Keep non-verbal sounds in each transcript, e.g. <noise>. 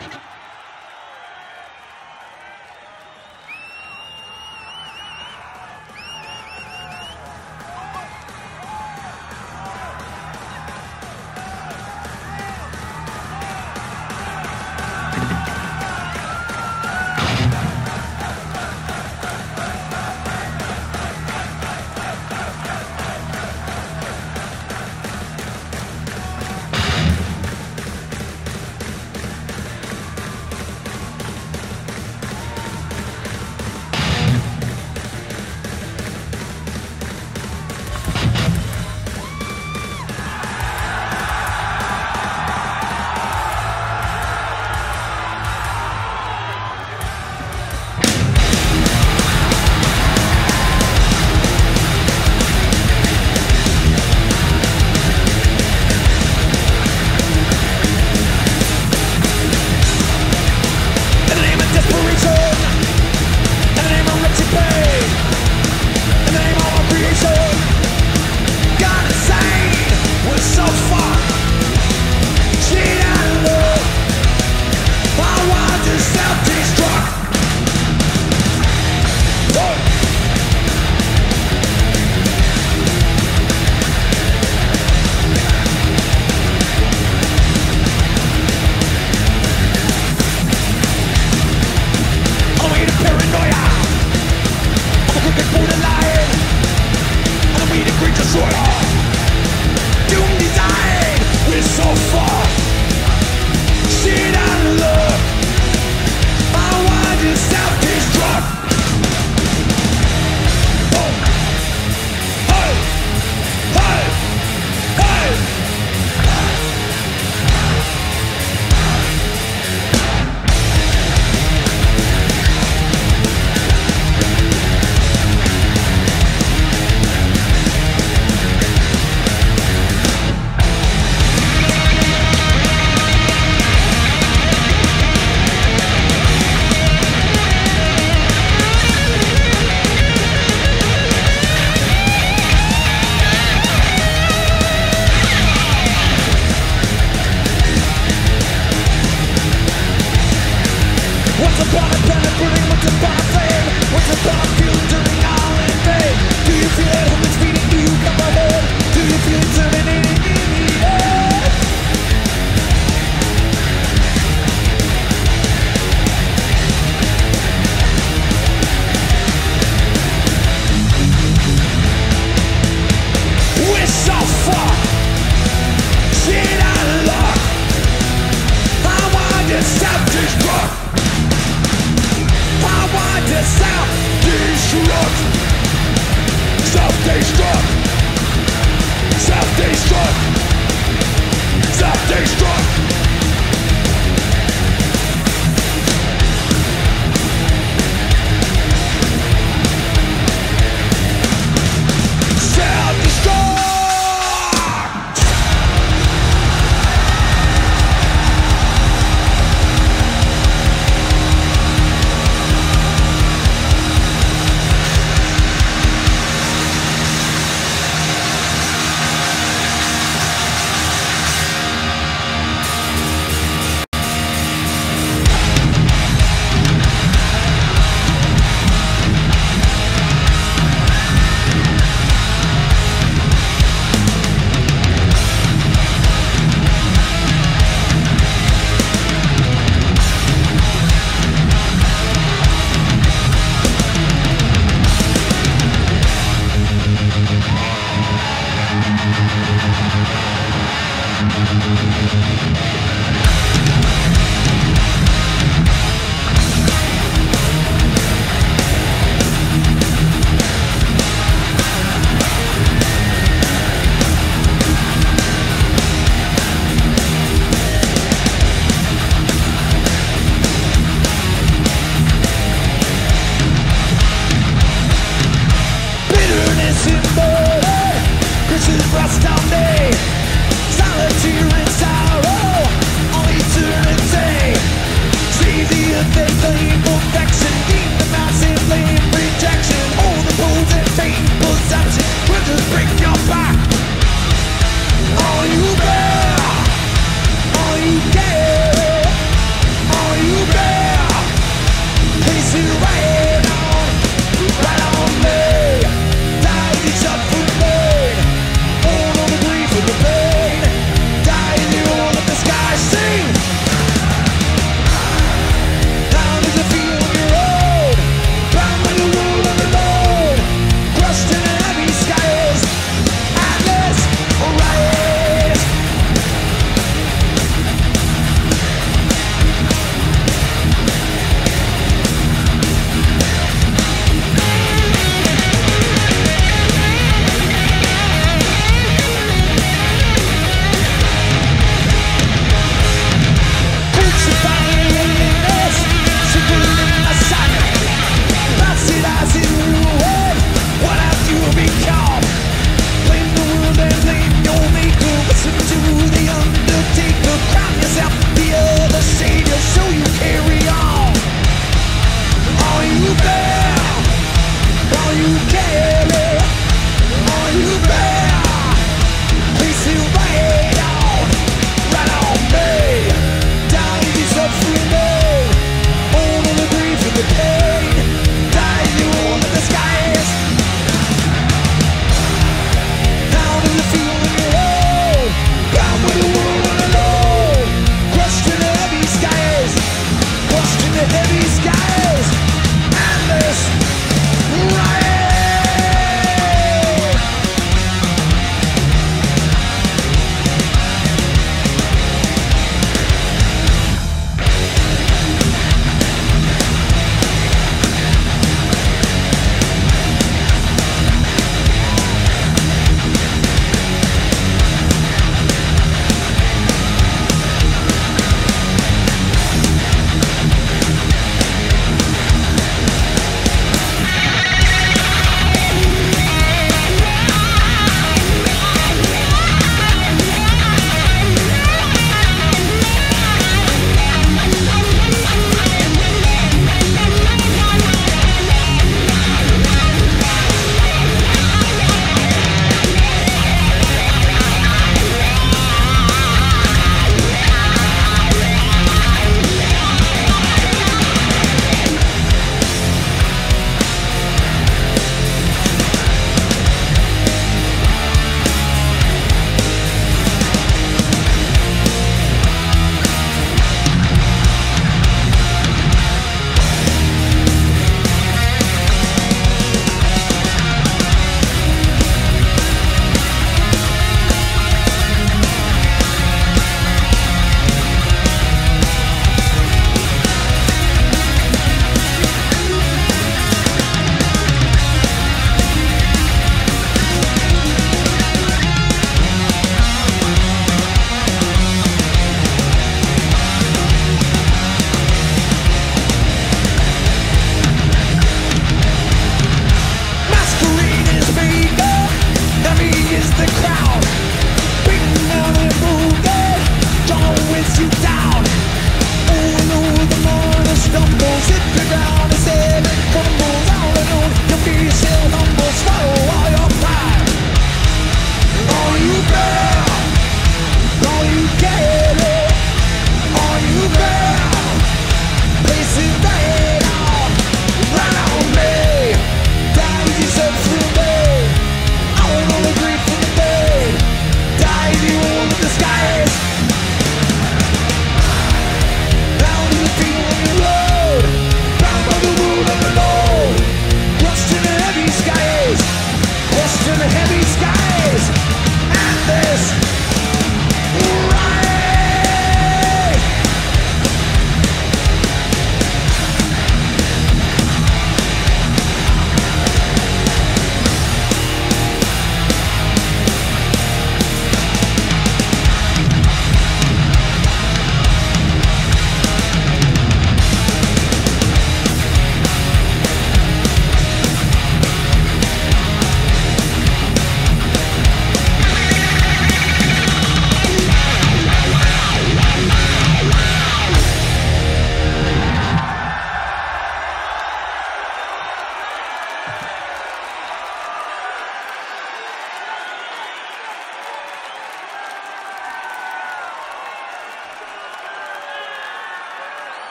rust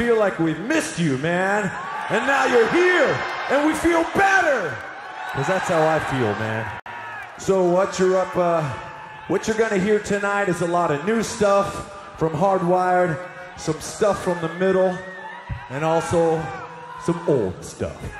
feel like we missed you, man. And now you're here, and we feel better. Because that's how I feel, man. So what you're up, uh, what you're gonna hear tonight is a lot of new stuff from Hardwired, some stuff from the middle, and also some old stuff.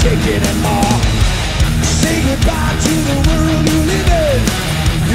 Taking it more. Say goodbye to the world you live in.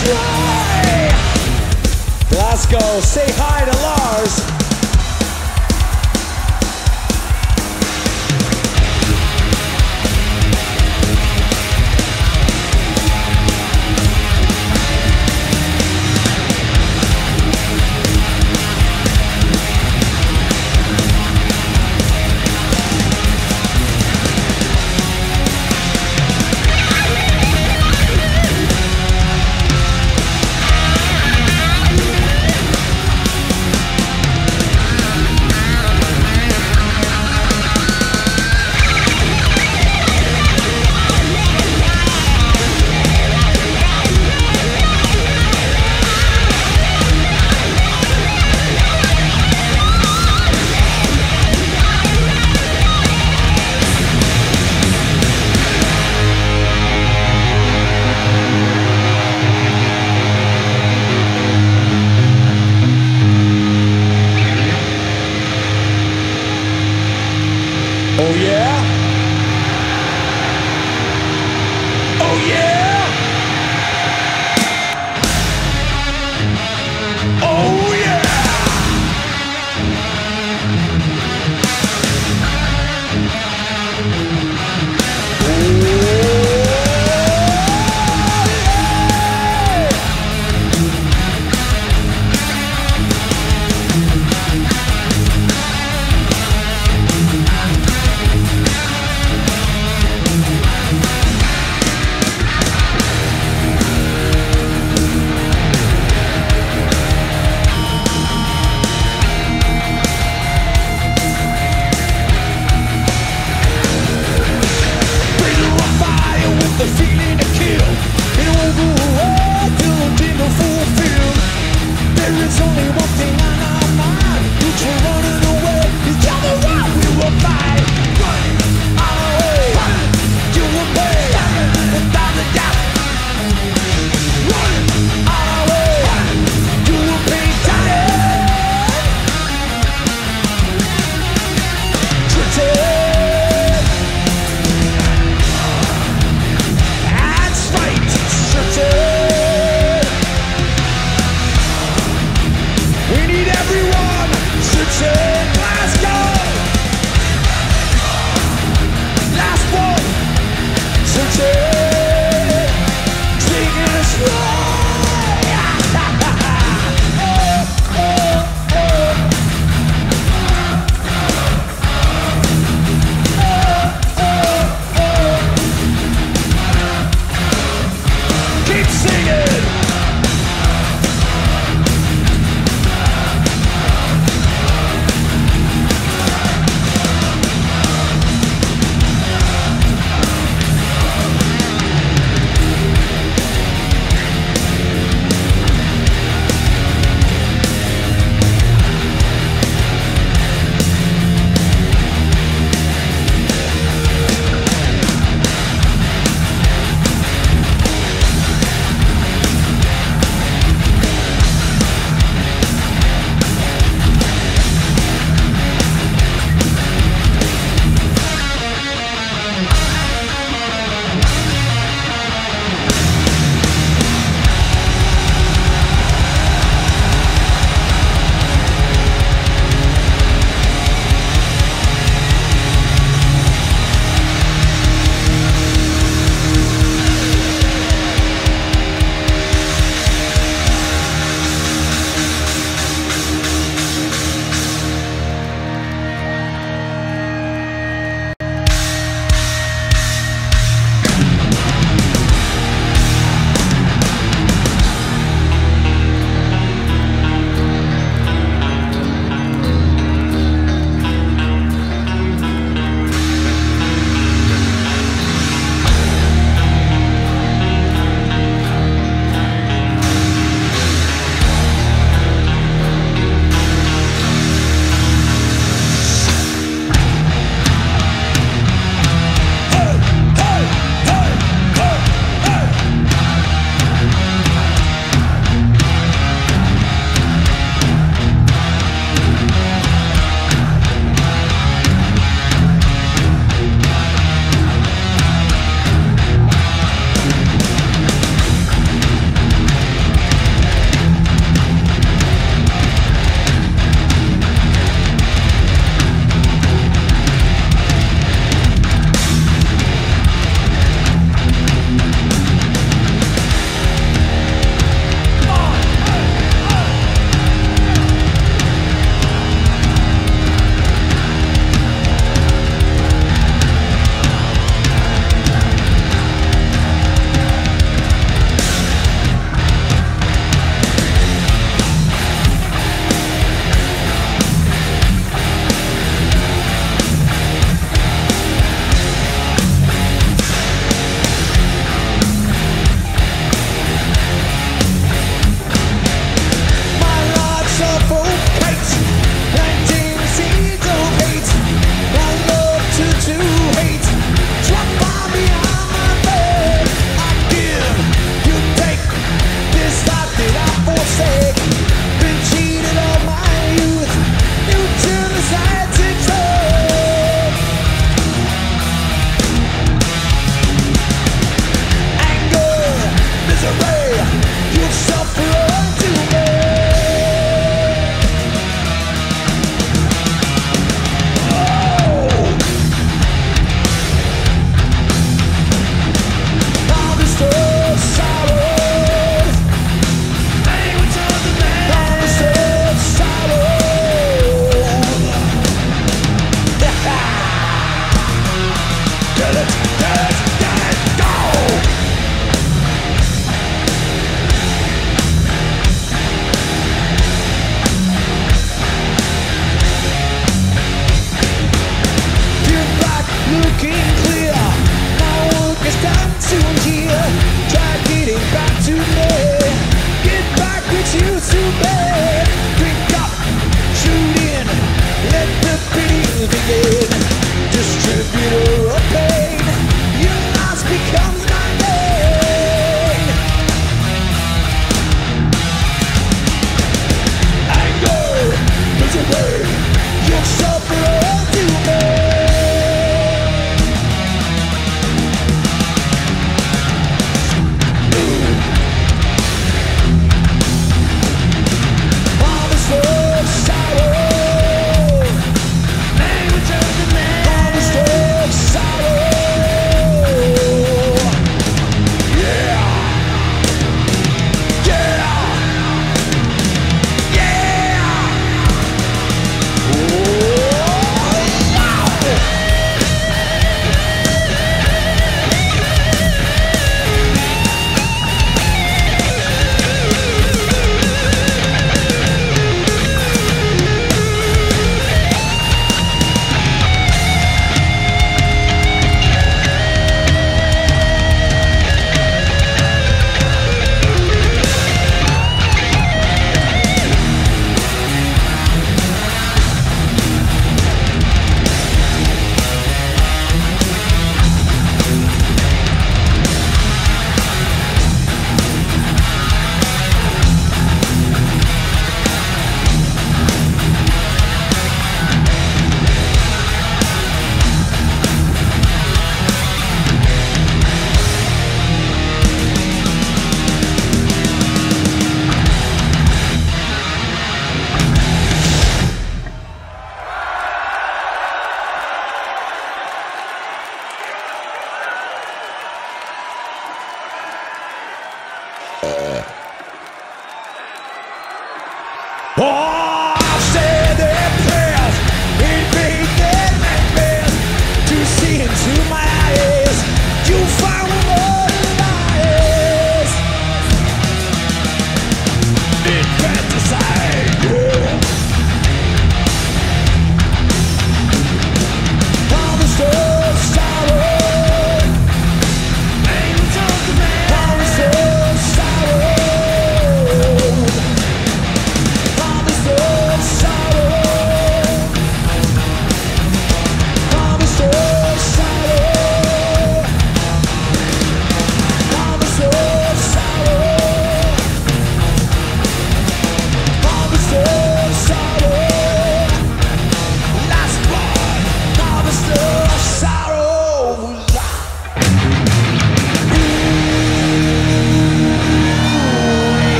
destroy. Glasgow, say hi to Lars.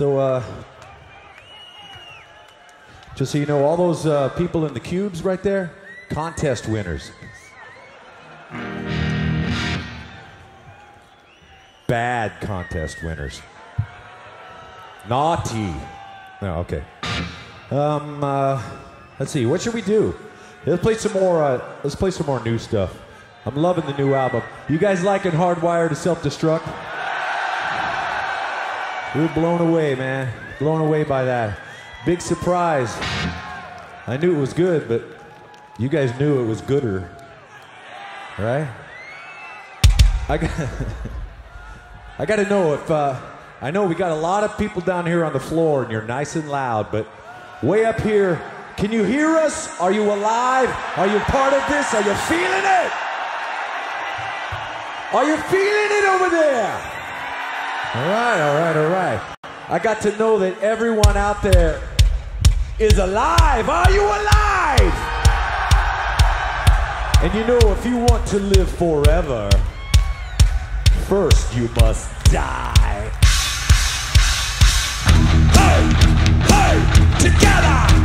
So, uh, just so you know, all those uh, people in the cubes right there, contest winners. Bad contest winners. Naughty. No, okay. Um, uh, let's see. What should we do? Let's play some more. Uh, let's play some more new stuff. I'm loving the new album. You guys liking Hardwired to Self Destruct? We were blown away, man. Blown away by that. Big surprise. I knew it was good, but you guys knew it was gooder. Right? I got, <laughs> I got to know if, uh, I know we got a lot of people down here on the floor and you're nice and loud, but way up here, can you hear us? Are you alive? Are you part of this? Are you feeling it? Are you feeling it over there? All right, all right, all right. I got to know that everyone out there is alive. Are you alive? And you know, if you want to live forever, first you must die. Hey, hey, together.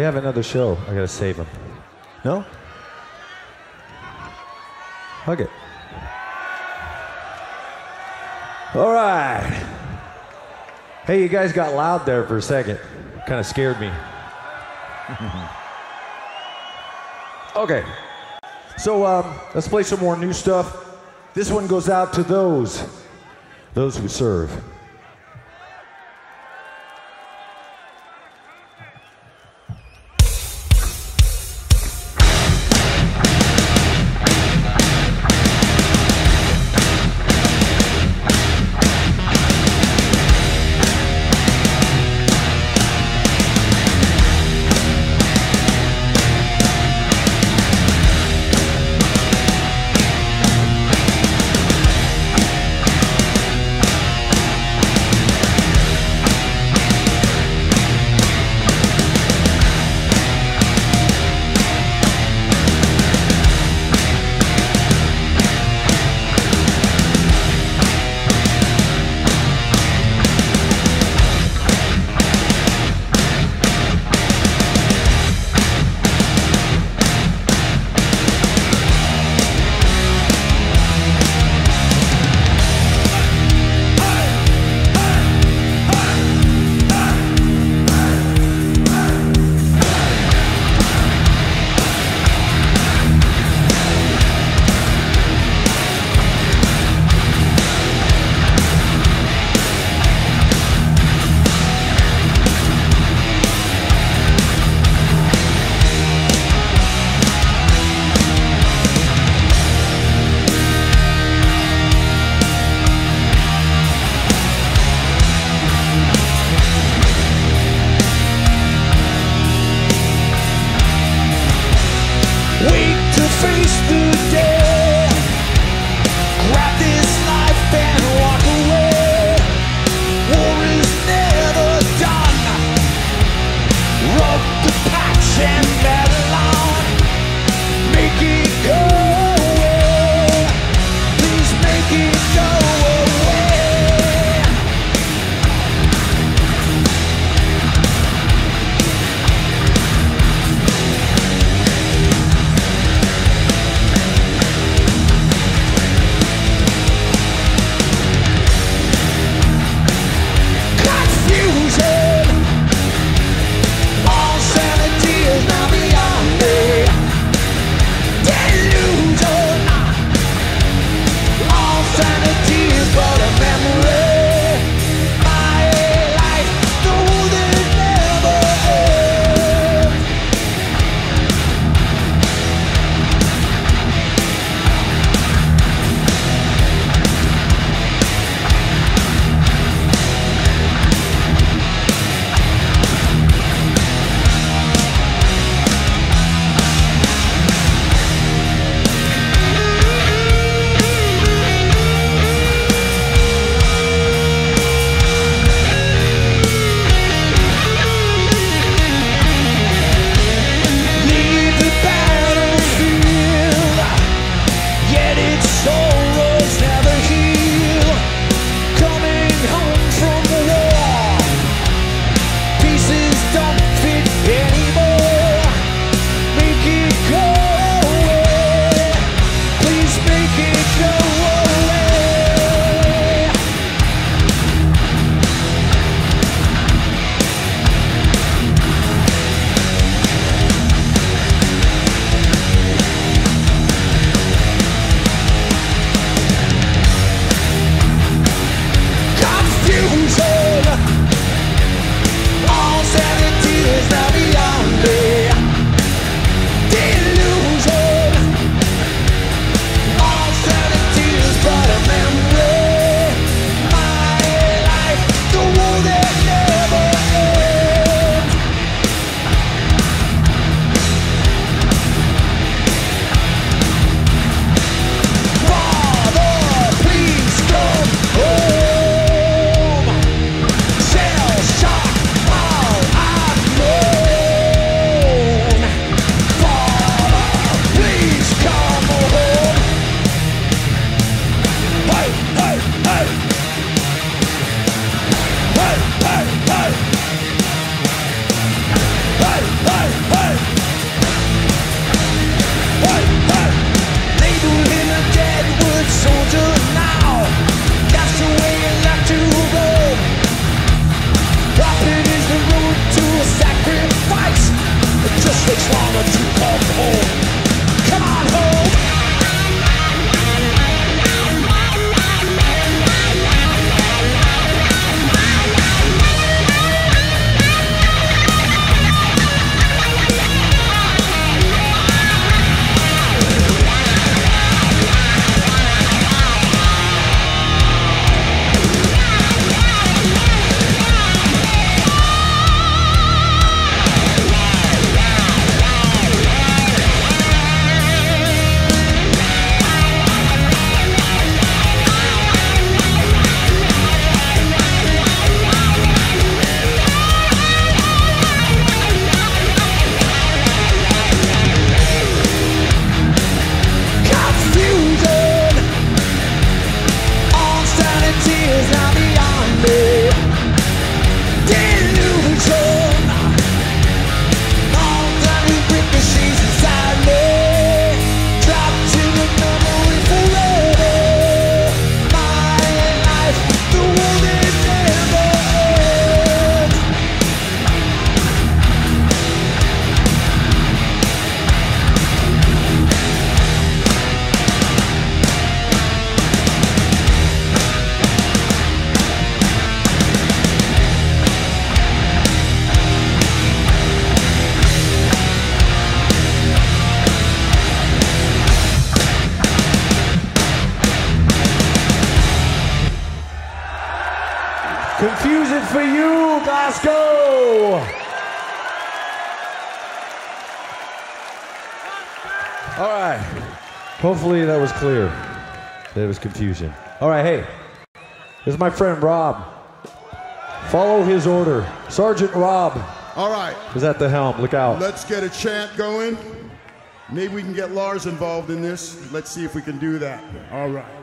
We have another show. I gotta save him. No? Hug it. All right. Hey, you guys got loud there for a second. Kind of scared me. <laughs> okay. So um, let's play some more new stuff. This one goes out to those, those who serve. much you are for confusion. All right, hey, here's my friend Rob. Follow his order. Sergeant Rob All right, is at the helm. Look out. let's get a chant going. Maybe we can get Lars involved in this. Let's see if we can do that. All right.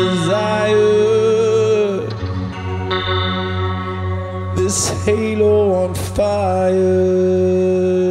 Desire. This halo on fire.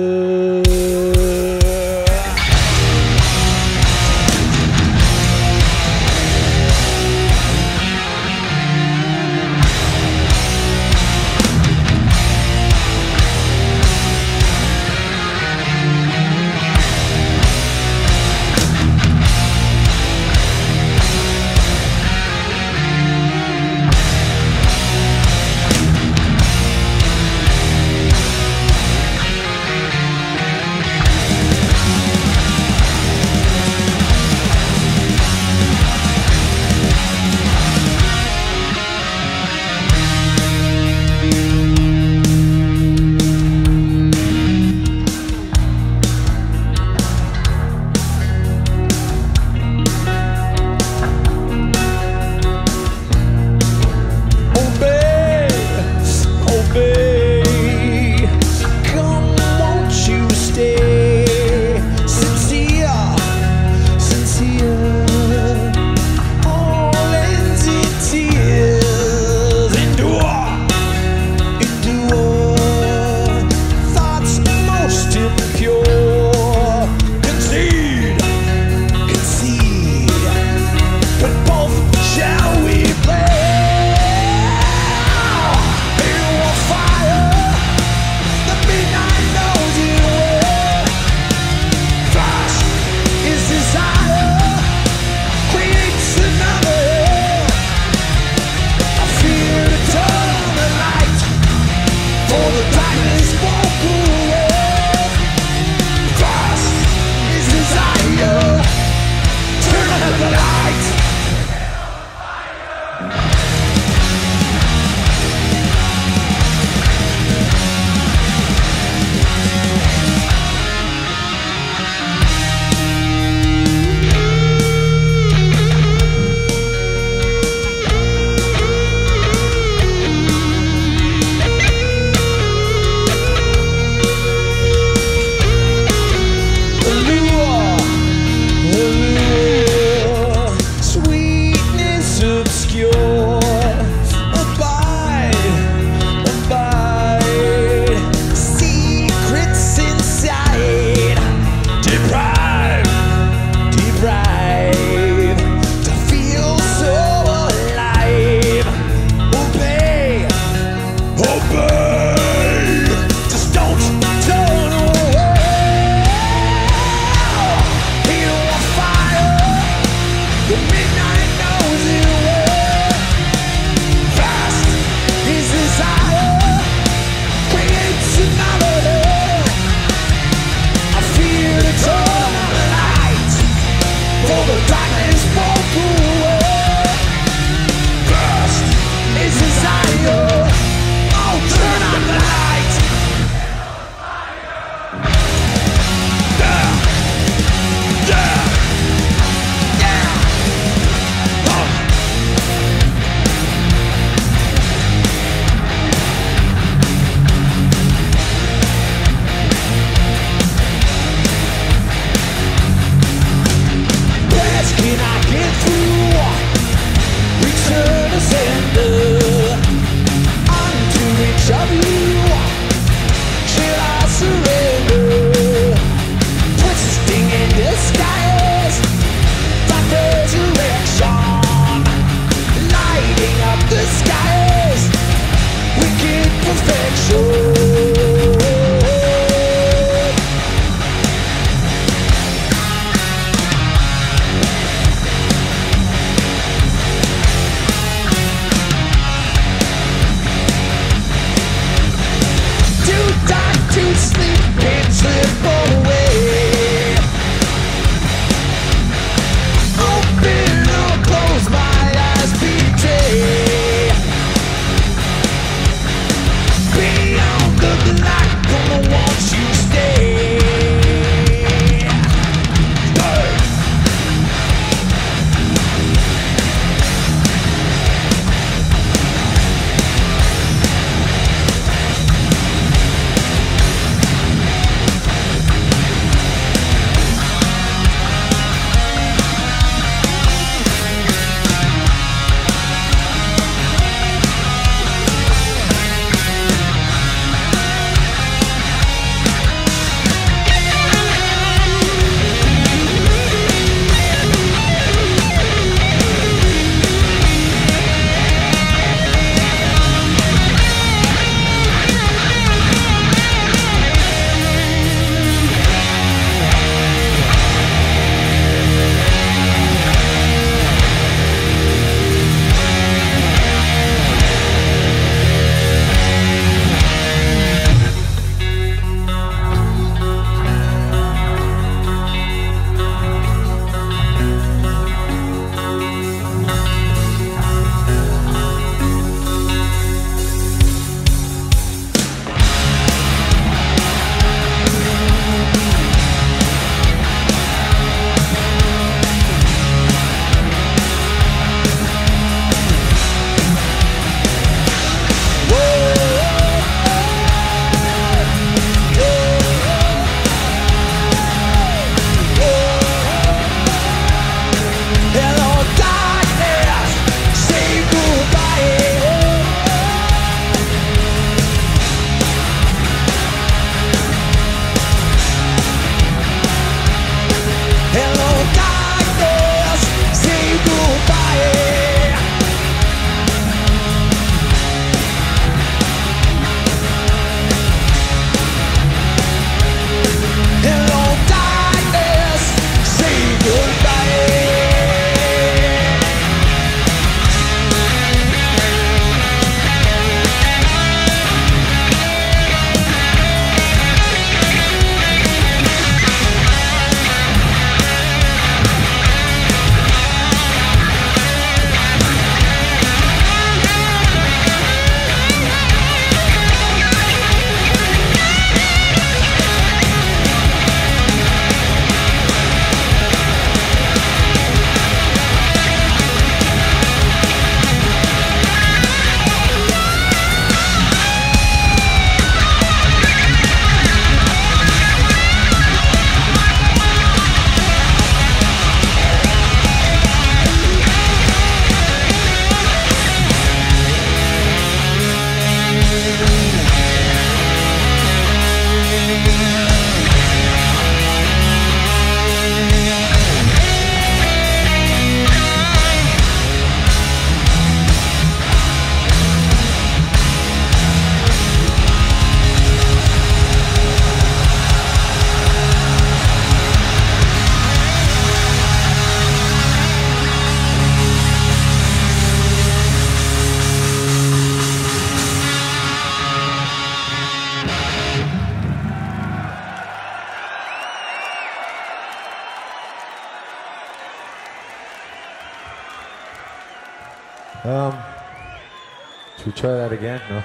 That again? No.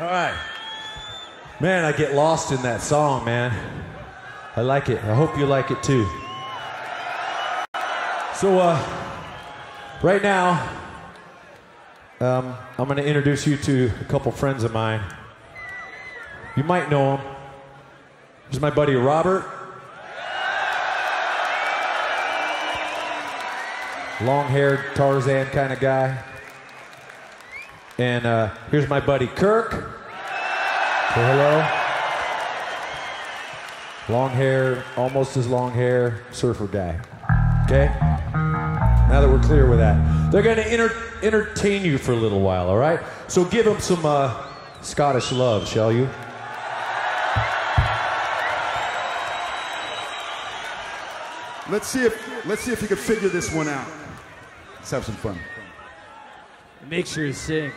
<laughs> All right. Man, I get lost in that song, man. I like it. I hope you like it too. So, uh, right now, um, I'm going to introduce you to a couple friends of mine. You might know them. There's my buddy Robert. Long haired Tarzan kind of guy. And uh, here's my buddy Kirk. Say hello. Long hair, almost as long hair, surfer guy. Okay? Now that we're clear with that, they're going to enter- entertain you for a little while, all right? So give them some uh, Scottish love, shall you? Let's see if let's see if you can figure this one out. Let's have some fun. Make sure you sing.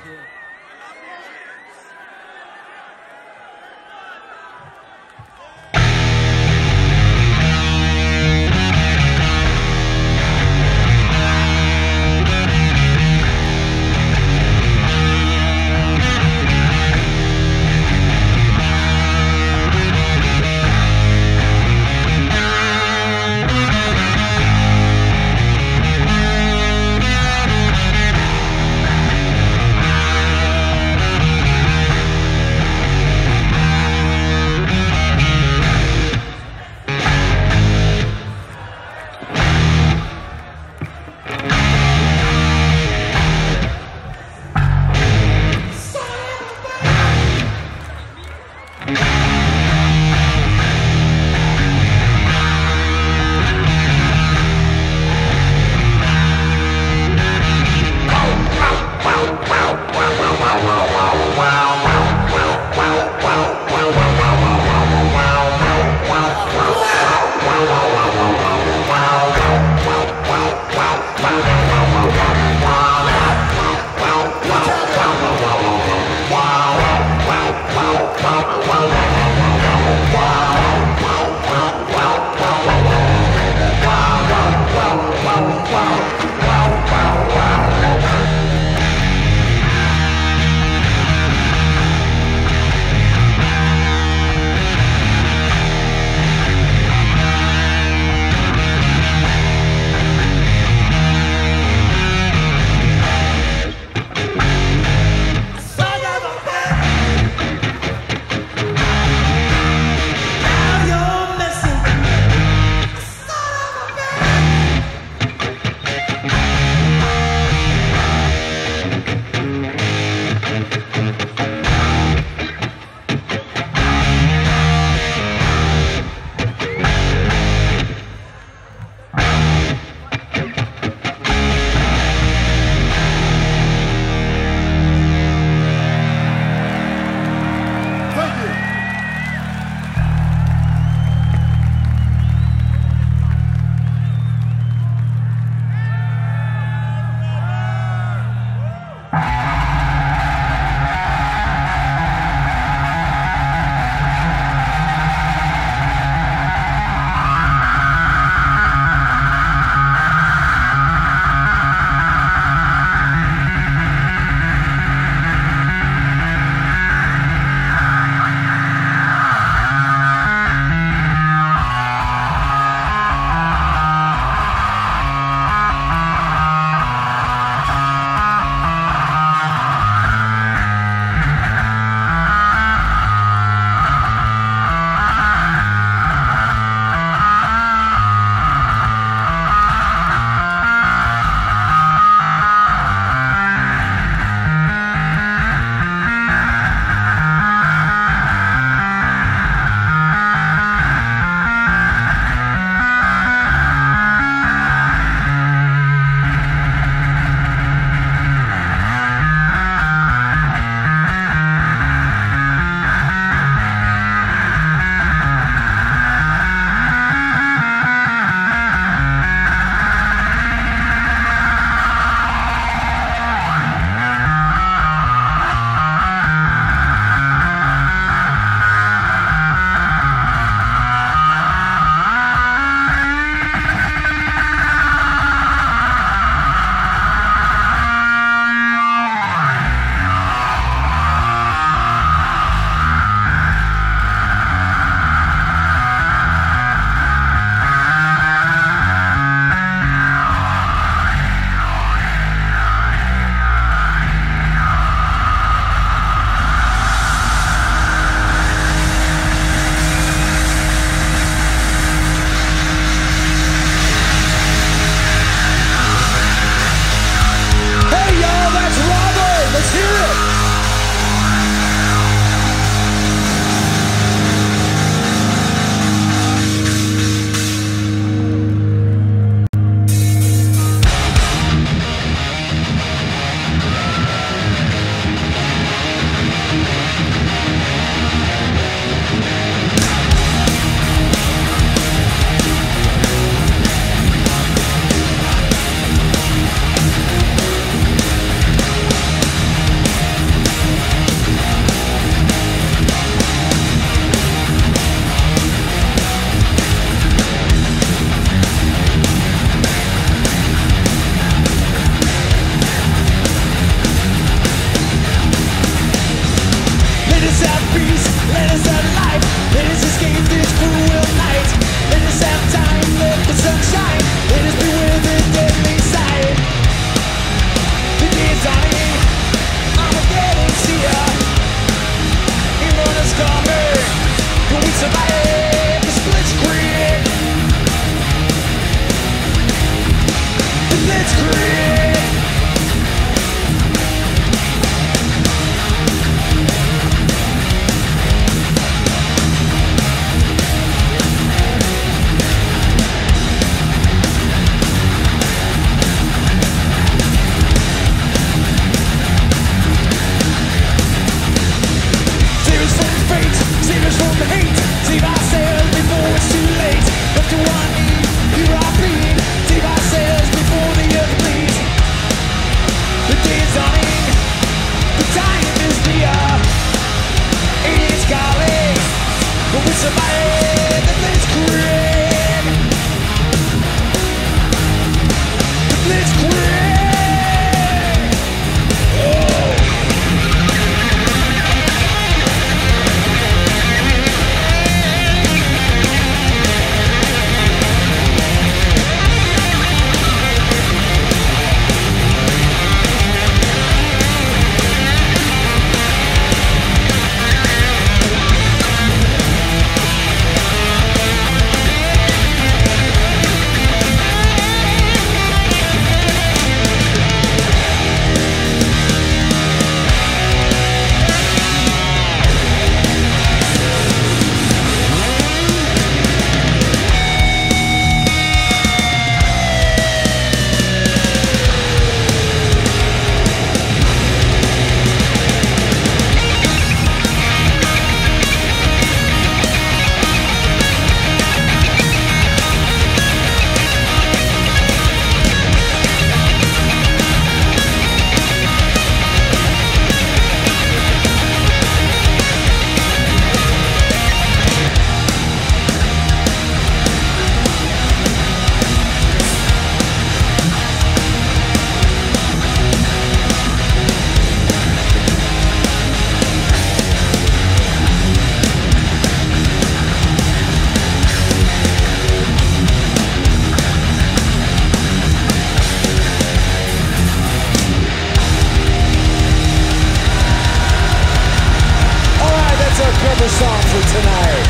Song for tonight.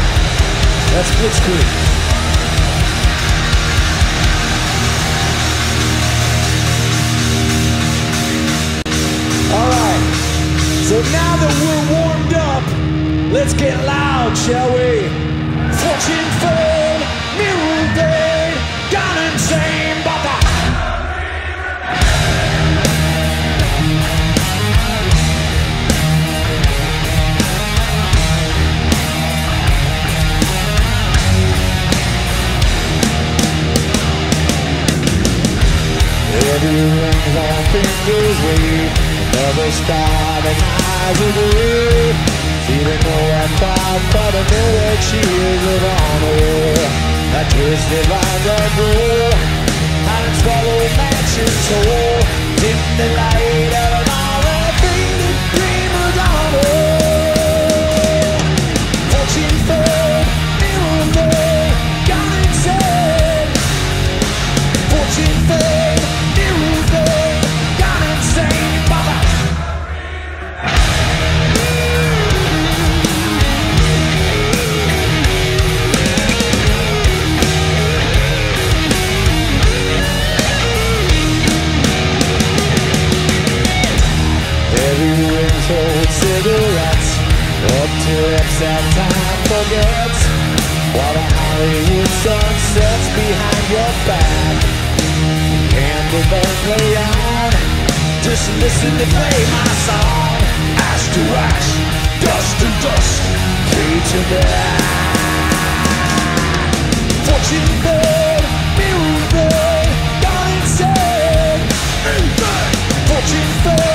That's Blitzkrieg. All right, so now that we're warmed up, let's get loud, shall we? Every ring's on fingers wave, another star and eyes of blue. Feeling no one thought, but I know that she is on her. That twisted lines are blue, hands follow mansions whole. Dim the light that time forgets While the Hollywood sun sets behind your back Candle burns play on Just listen to play my song. Ash to ash, dust to dust, fade to black. Fortune fade, mirror fade, gone insane. Fortune fade,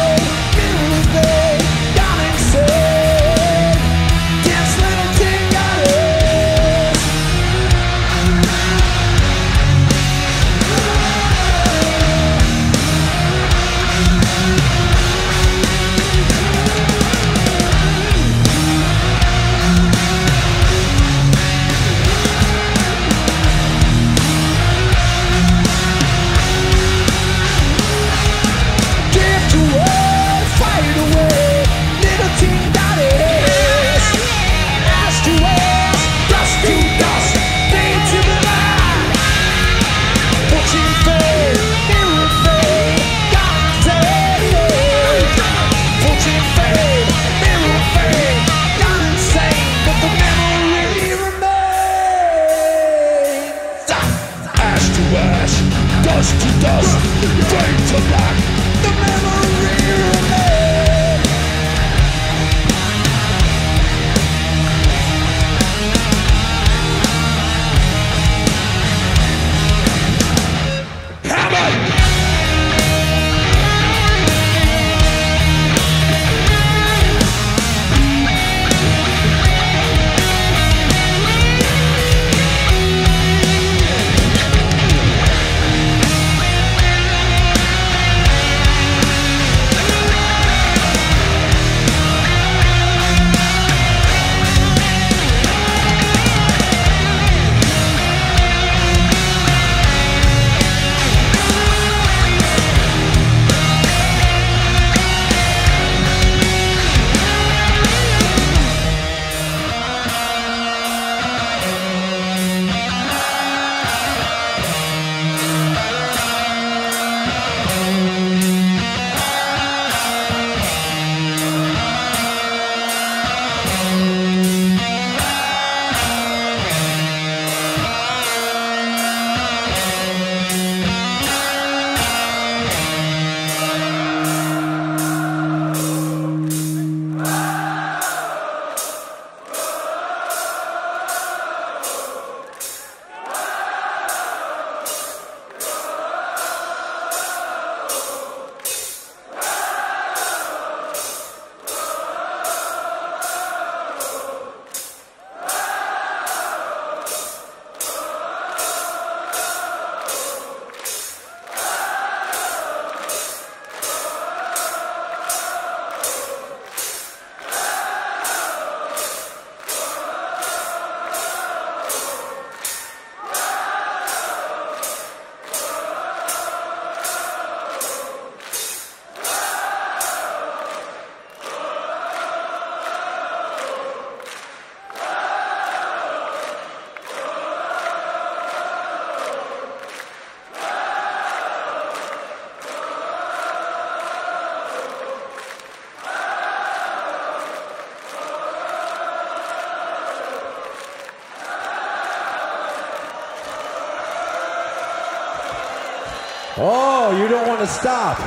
Stop.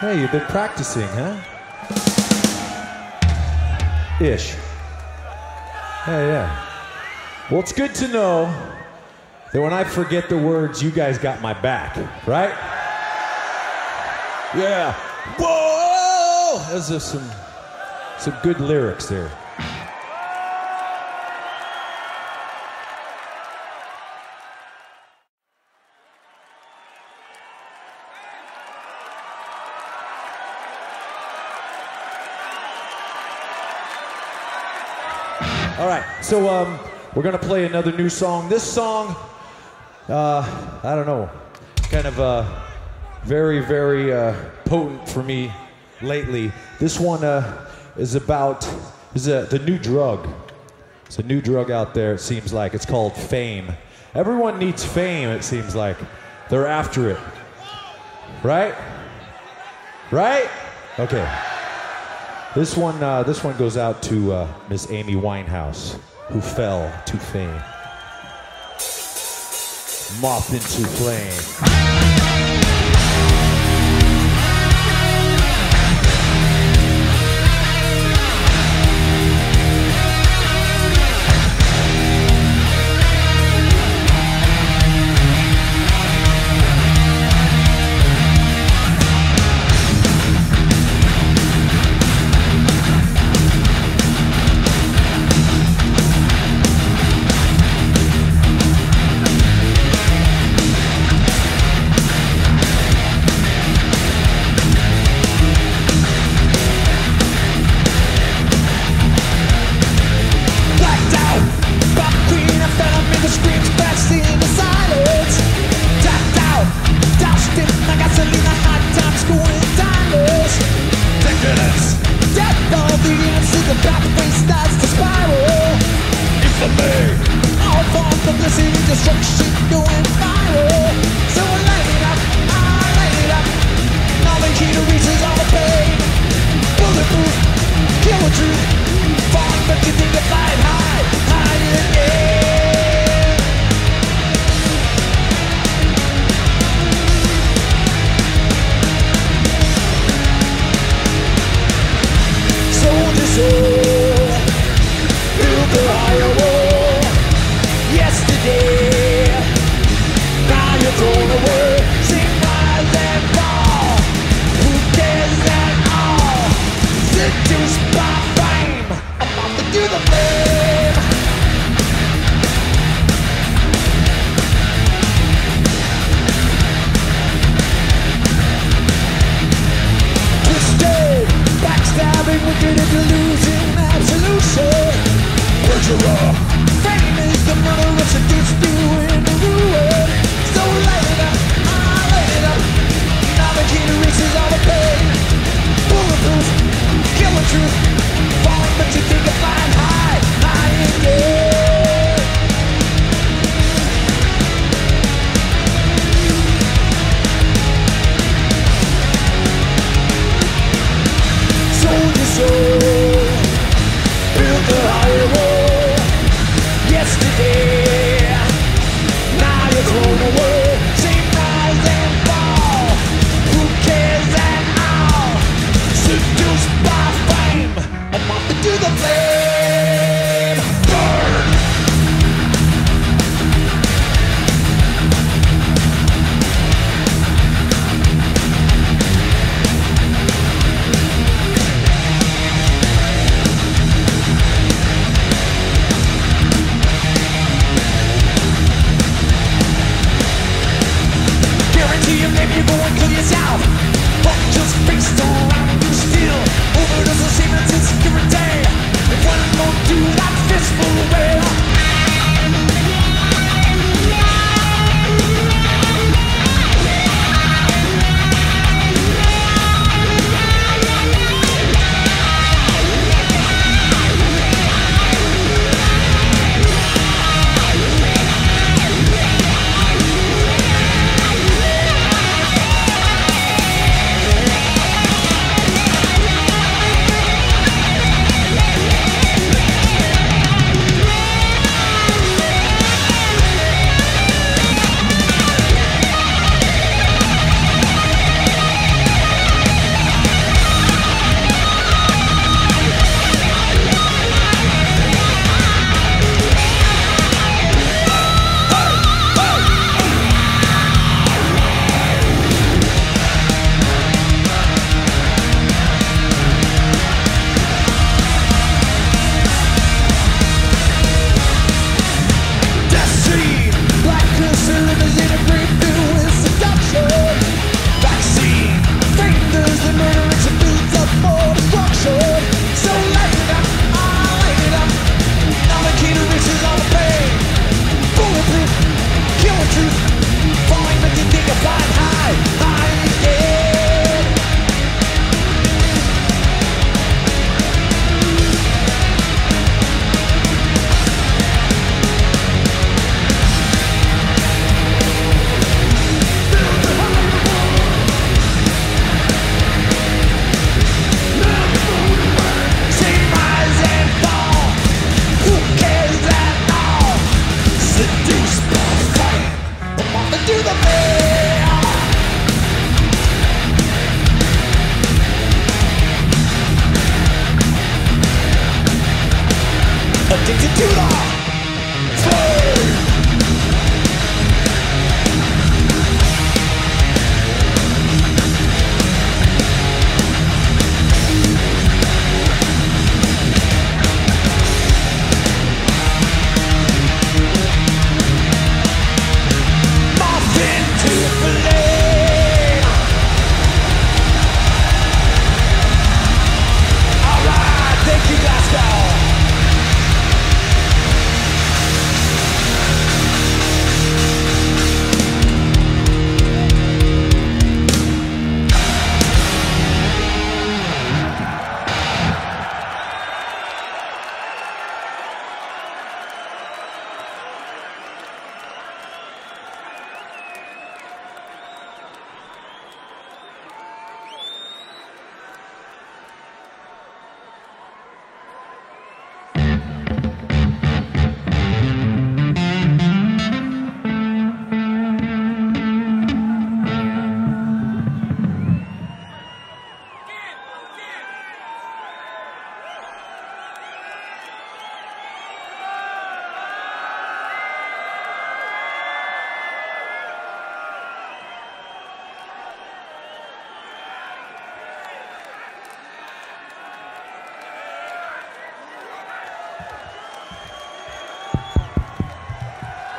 Hey, you've been practicing, huh? Ish. Yeah, yeah. Well, it's good to know that when I forget the words, you guys got my back, right? Yeah. Whoa! Those are some some good lyrics there. We're gonna play another new song. This song, uh, I don't know, kind of uh, very, very uh, potent for me lately. This one uh, is about is a, the new drug. It's a new drug out there. It seems like it's called fame. Everyone needs fame. It seems like they're after it, right? Right? Okay. This one, uh, this one goes out to uh, Miss Amy Winehouse, who fell to fame. Moth into flame.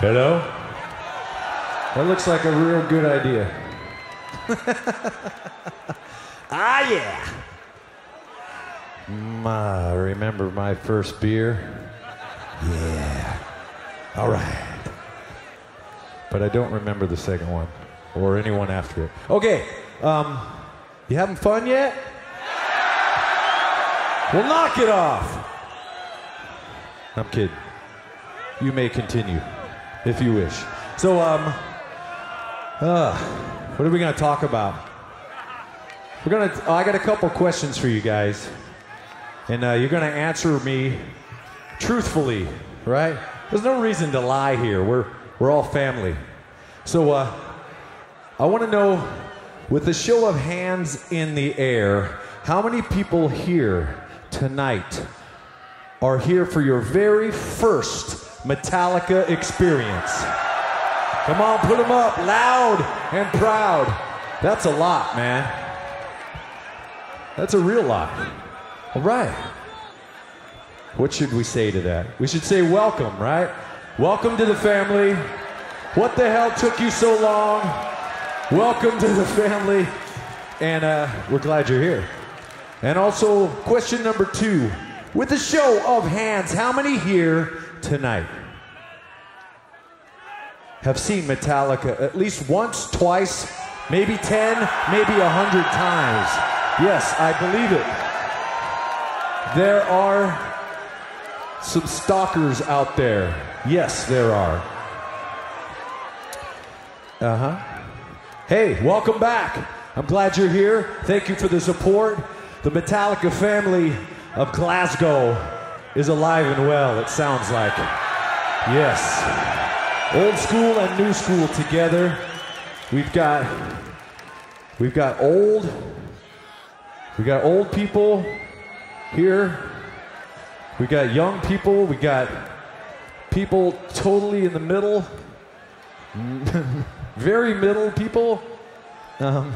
Hello? That looks like a real good idea. <laughs> ah, yeah. Mm, I remember my first beer. Yeah. All right. But I don't remember the second one or anyone after it. Okay. Um, you having fun yet? Well, knock it off. I'm kidding. You may continue if you wish. So, um, uh, what are we going to talk about? We're going to, oh, I got a couple questions for you guys. And uh, you're going to answer me truthfully, right? There's no reason to lie here. We're, we're all family. So, uh, I want to know, with a show of hands in the air, how many people here tonight are here for your very first Metallica experience? Come on, put them up loud and proud. That's a lot, man. That's a real lot. All right. What should we say to that? We should say welcome, right? Welcome to the family. What the hell took you so long? Welcome to the family. And uh, we're glad you're here. And also, question number two. With a show of hands, how many here tonight have seen Metallica at least once, twice, maybe 10, maybe a 100 times? Yes, I believe it. There are some stalkers out there. Yes, there are. Uh huh. Hey, welcome back. I'm glad you're here. Thank you for the support. The Metallica family of Glasgow is alive and well, it sounds like. Yes. Old school and new school together. We've got we've got old we got old people here. We got young people, we got people totally in the middle. <laughs> Very middle people. Um,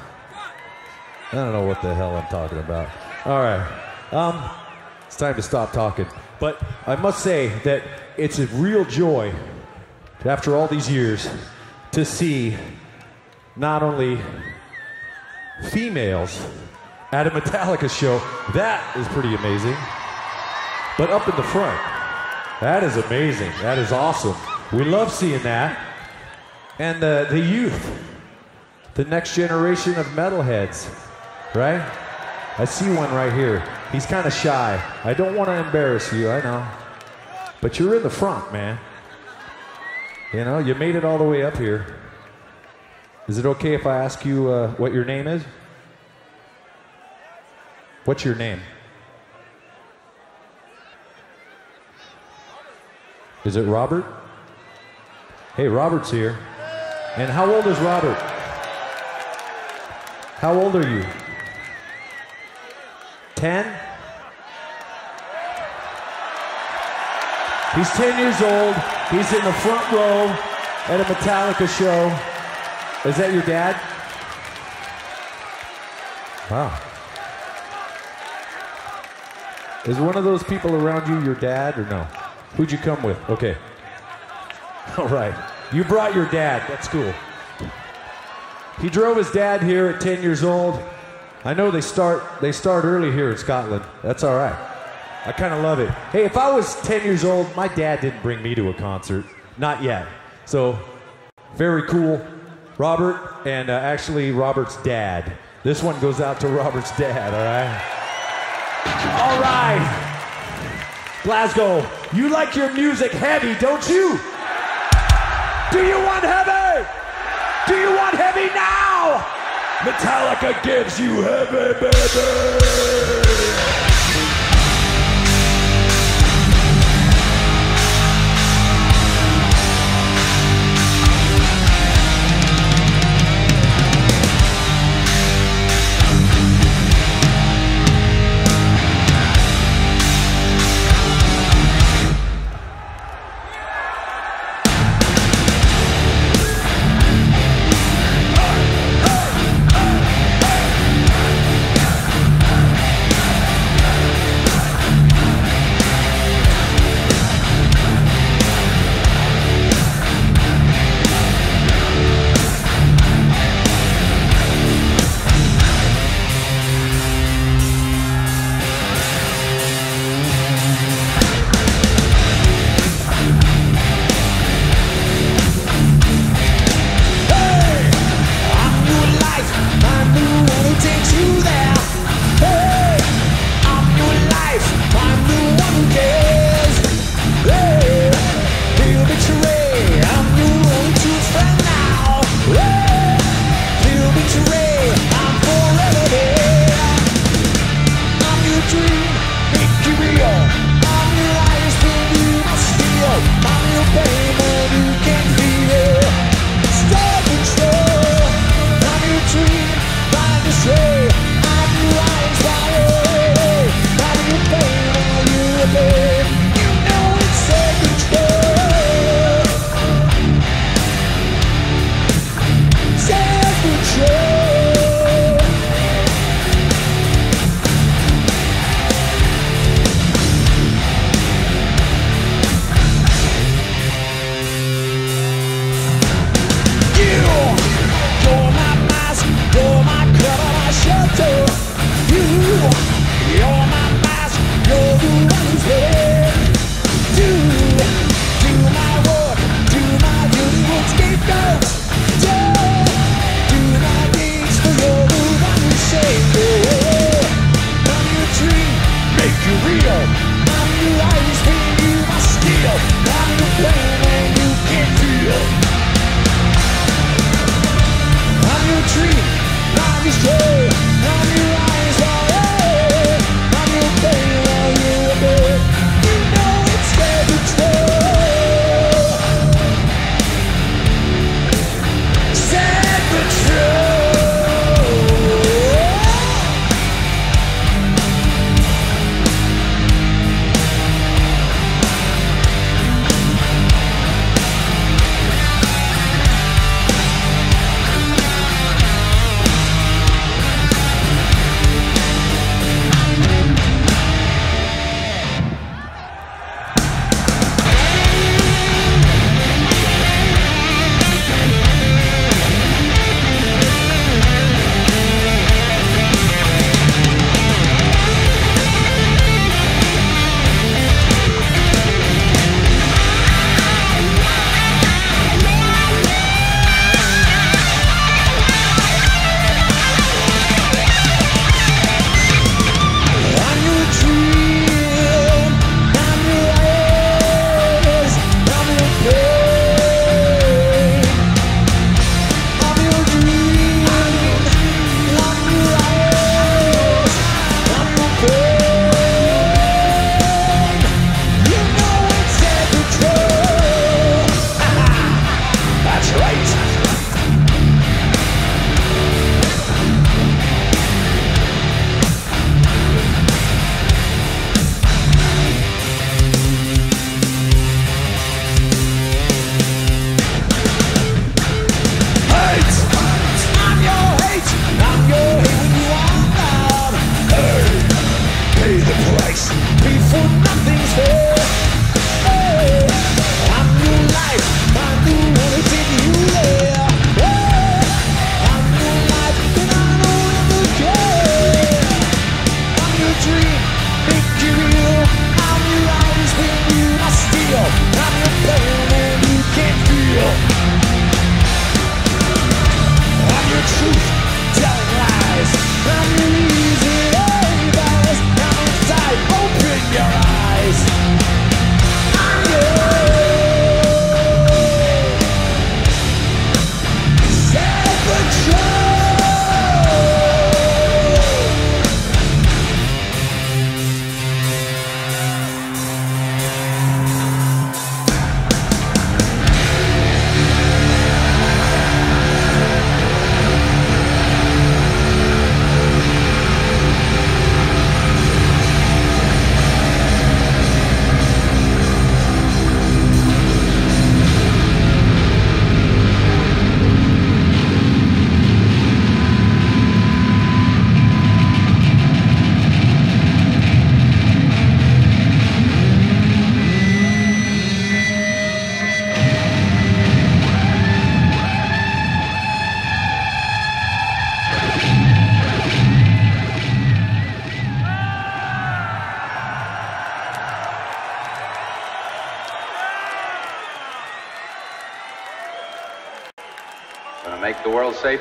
I don't know what the hell I'm talking about. All right. Um, it's time to stop talking. But I must say that it's a real joy, after all these years, to see not only females at a Metallica show. That is pretty amazing. But up in the front, that is amazing. That is awesome. We love seeing that. And the, the youth, the next generation of metalheads, right? I see one right here. He's kind of shy. I don't want to embarrass you, I know. But you're in the front, man. You know, you made it all the way up here. Is it okay if I ask you uh, what your name is? What's your name? Is it Robert? Hey, Robert's here. And how old is Robert? How old are you? 10? He's 10 years old. He's in the front row at a Metallica show. Is that your dad? Wow. Is one of those people around you your dad or no? Who'd you come with? Okay. <laughs> All right. You brought your dad. That's cool. He drove his dad here at 10 years old. I know they start they start early here in Scotland. That's all right. I kind of love it. Hey, if I was 10 years old, my dad didn't bring me to a concert. Not yet. So, very cool. Robert, and uh, actually Robert's dad. This one goes out to <laughs> Robert's dad, all right? All right. Glasgow, you like your music heavy, don't you? Do you want heavy? Do you want heavy now? Metallica gives you heavy, baby.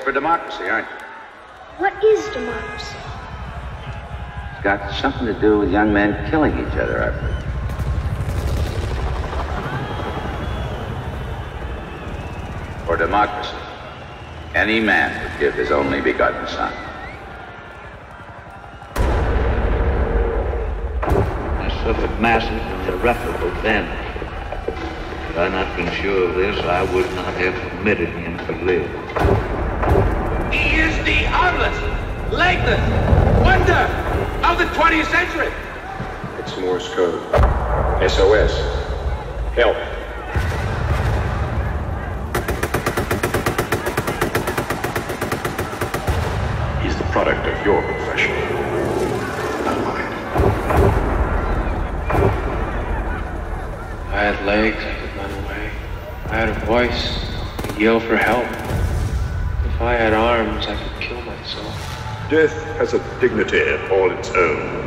for democracy, aren't you? What is democracy? It's got something to do with young men killing each other, I believe. For democracy, any man would give his only begotten son. Dignity all its own.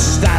I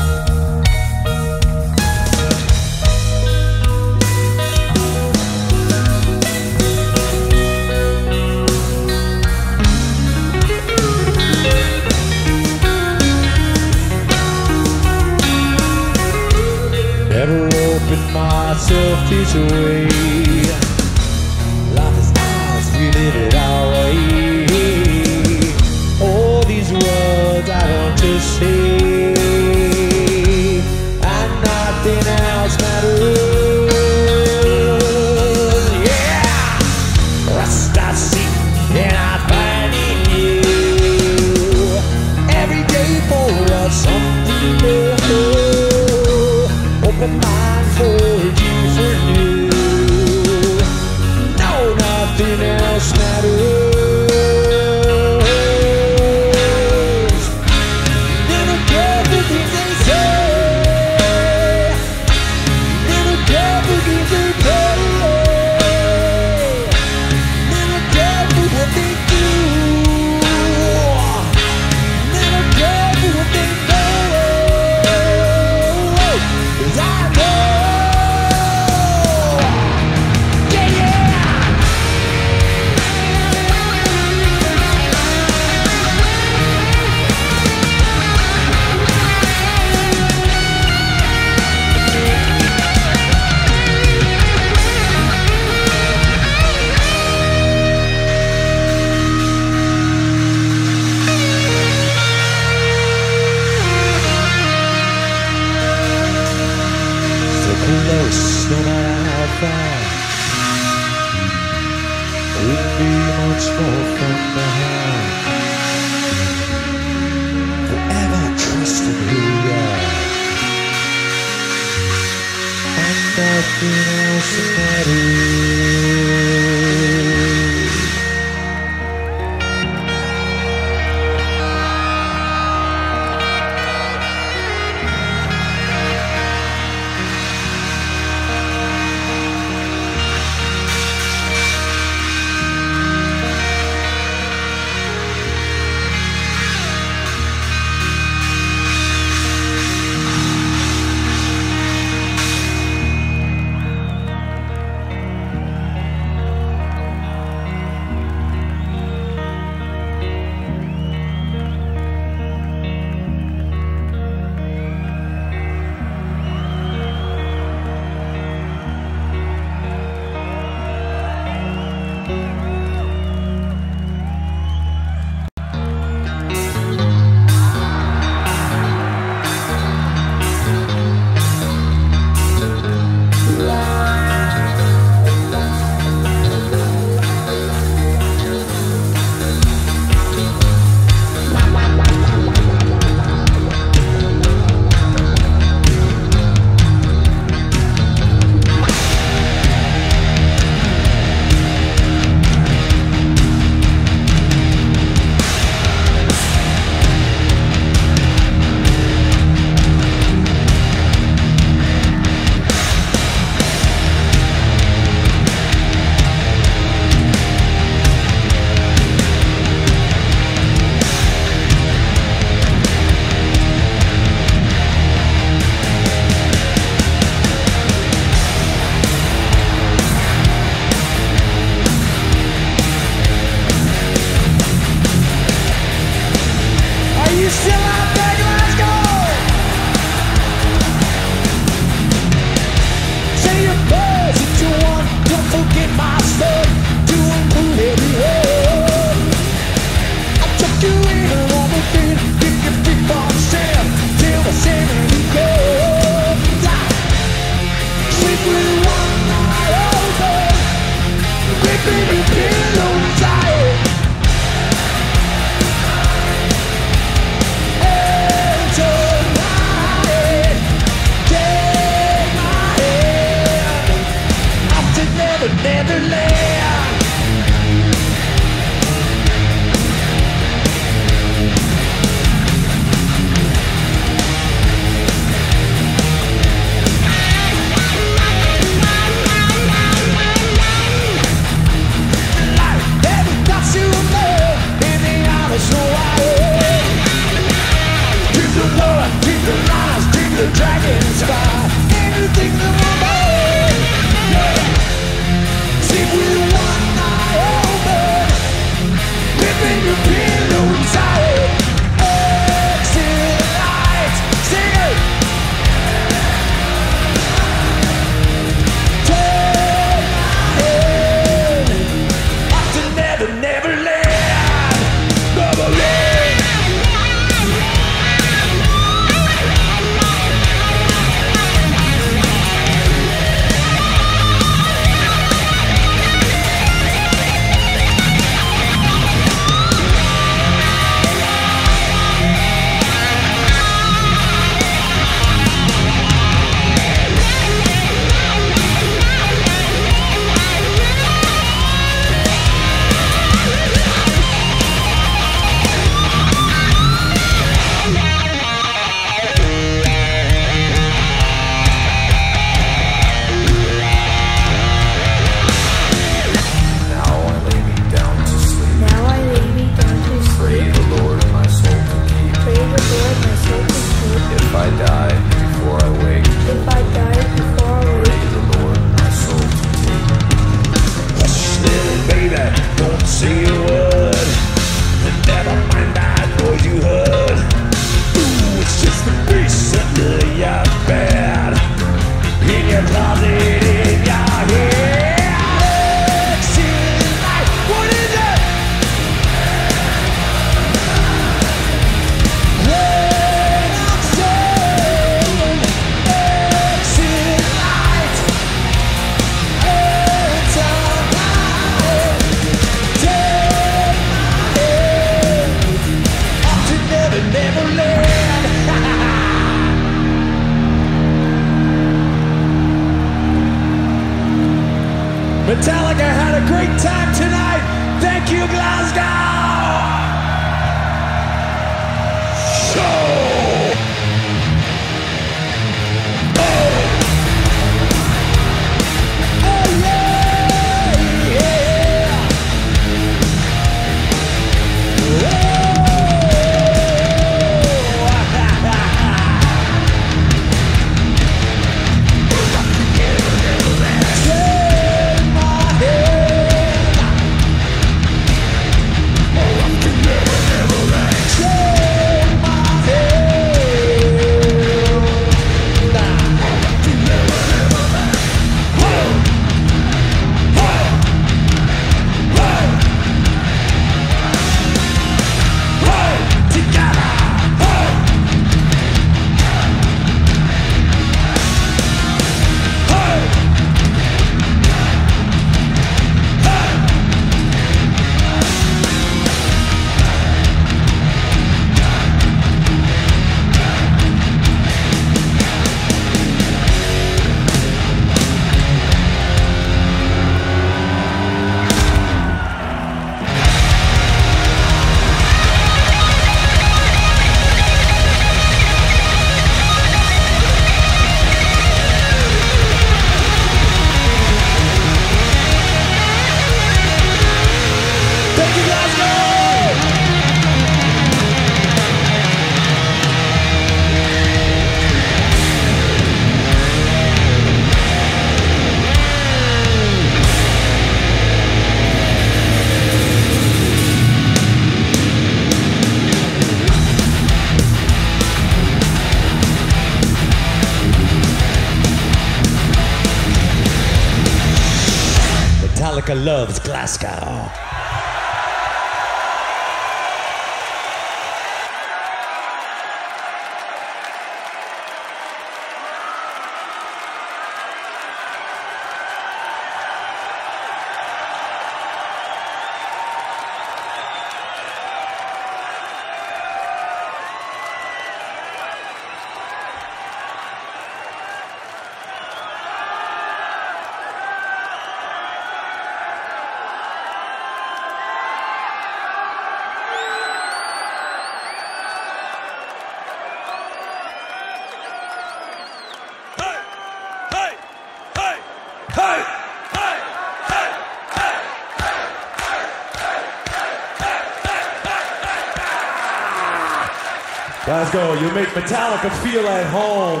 you make Metallica feel at home.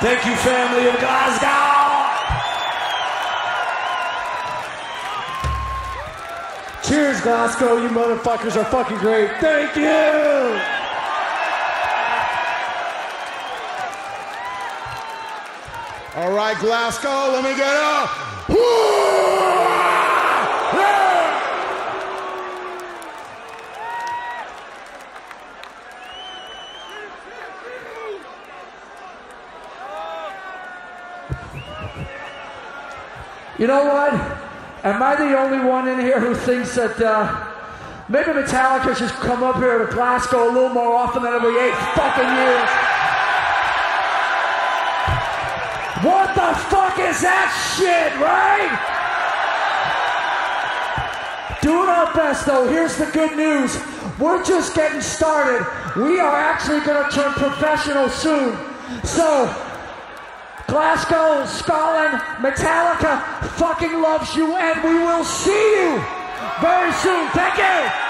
Thank you, family of Glasgow. Cheers, Glasgow. You motherfuckers are fucking great. Thank you. All right, Glasgow, let me get up. You know what? Am I the only one in here who thinks that uh, maybe Metallica should come up here to Glasgow a little more often than every eight fucking years? What the fuck is that shit, right? Doing our best though. Here's the good news. We're just getting started. We are actually going to turn professional soon. So, Glasgow, Scotland, Metallica fucking loves you, and we will see you very soon. Thank you.